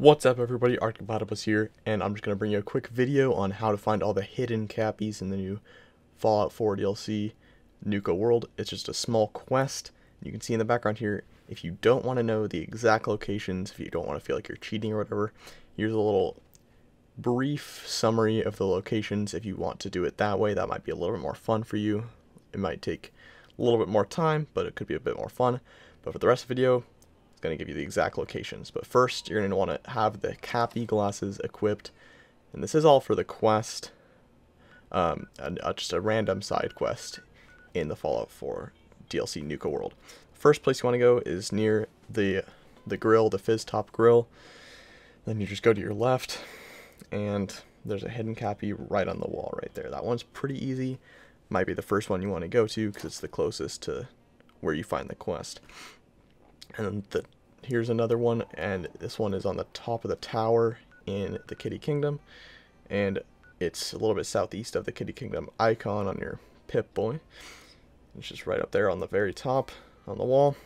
What's up everybody, Platypus here, and I'm just going to bring you a quick video on how to find all the hidden cappies in the new Fallout 4 DLC Nuka World. It's just a small quest. You can see in the background here, if you don't want to know the exact locations, if you don't want to feel like you're cheating or whatever, here's a little brief summary of the locations. If you want to do it that way, that might be a little bit more fun for you. It might take a little bit more time, but it could be a bit more fun. But for the rest of the video, it's going to give you the exact locations. But first, you're going to want to have the Cappy glasses equipped. And this is all for the quest. Um, and, uh, just a random side quest in the Fallout 4 DLC Nuka World. First place you want to go is near the the grill, the Fizz Top Grill. Then you just go to your left, and there's a hidden cappy right on the wall right there. That one's pretty easy. Might be the first one you want to go to because it's the closest to where you find the quest. And the, here's another one, and this one is on the top of the tower in the Kiddie Kingdom. And it's a little bit southeast of the Kiddie Kingdom icon on your Pip-Boy. It's just right up there on the very top on the wall.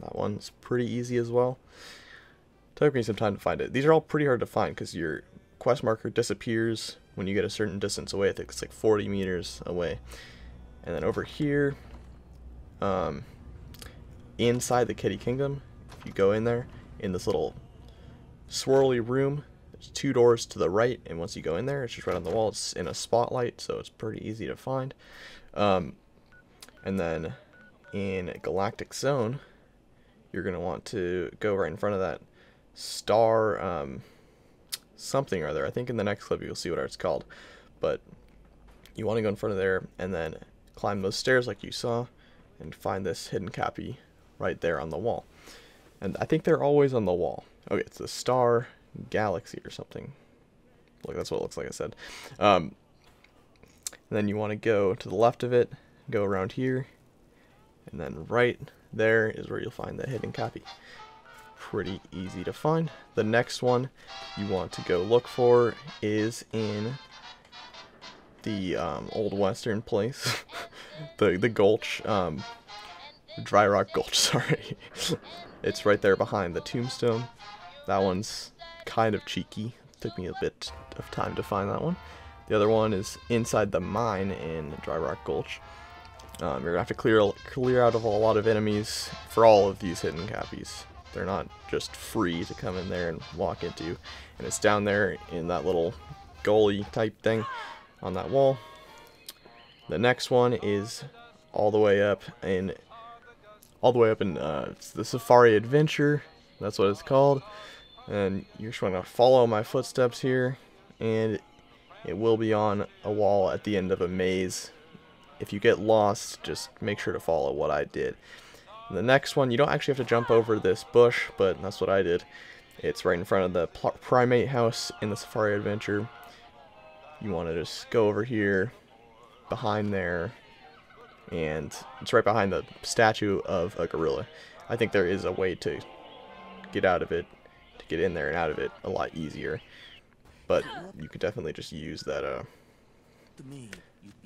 That one's pretty easy as well. Took me some time to find it. These are all pretty hard to find because your quest marker disappears when you get a certain distance away. I think it's like 40 meters away. And then over here, um, inside the Kiddie Kingdom. If you go in there, in this little swirly room, there's two doors to the right, and once you go in there, it's just right on the wall. It's in a spotlight, so it's pretty easy to find. Um, and then in Galactic Zone, you're going to want to go right in front of that star um, something or other. I think in the next clip you'll see what it's called. But you want to go in front of there and then climb those stairs like you saw and find this hidden cappy right there on the wall. And I think they're always on the wall. Okay, it's the star galaxy or something. Look, that's what it looks like I said. Um, then you want to go to the left of it, go around here, and then right there is where you'll find the hidden cappy. Pretty easy to find. The next one you want to go look for is in the um, old western place, the the gulch. Um, Dry Rock Gulch, sorry. it's right there behind the tombstone. That one's kind of cheeky. Took me a bit of time to find that one. The other one is inside the mine in Dry Rock Gulch. Um, you're gonna have to clear clear out of a lot of enemies for all of these hidden cappies. They're not just free to come in there and walk into. And it's down there in that little gully type thing on that wall. The next one is all the way up in all the way up in uh, the Safari Adventure. That's what it's called. And you're just going to follow my footsteps here, and it will be on a wall at the end of a maze. If you get lost, just make sure to follow what I did. The next one, you don't actually have to jump over this bush, but that's what I did. It's right in front of the primate house in the Safari Adventure. You want to just go over here, behind there, and it's right behind the statue of a gorilla. I think there is a way to get out of it, to get in there and out of it a lot easier. But you could definitely just use that, uh,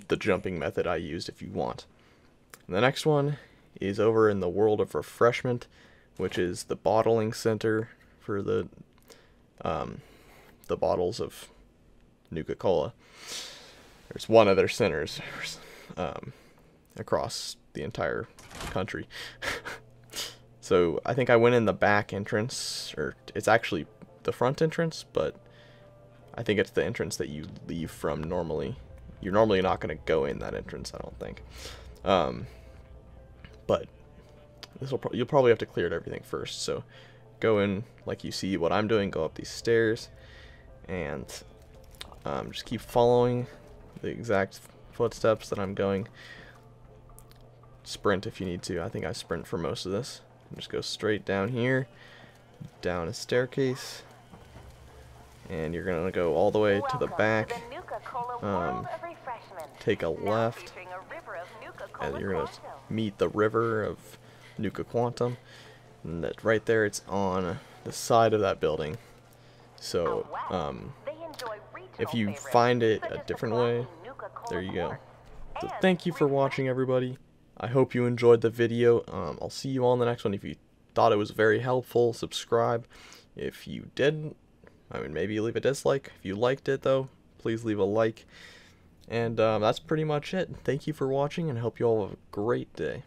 the jumping method I used if you want. And the next one is over in the World of Refreshment, which is the bottling center for the, um, the bottles of Nuka-Cola. There's one of their centers. Um, across the entire country. so I think I went in the back entrance, or it's actually the front entrance, but I think it's the entrance that you leave from normally. You're normally not going to go in that entrance, I don't think. Um, but this will pro you'll probably have to clear everything first. So go in like you see what I'm doing, go up these stairs, and um, just keep following the exact footsteps that I'm going sprint if you need to. I think I sprint for most of this. Just go straight down here, down a staircase, and you're gonna go all the way to the back. Um, take a left, and you're gonna meet the river of Nuka Quantum. And that right there, it's on the side of that building. So, um, if you find it a different way, there you go. So thank you for watching, everybody. I hope you enjoyed the video. Um, I'll see you all in the next one. If you thought it was very helpful, subscribe. If you didn't, I mean, maybe leave a dislike. If you liked it, though, please leave a like. And um, that's pretty much it. Thank you for watching, and I hope you all have a great day.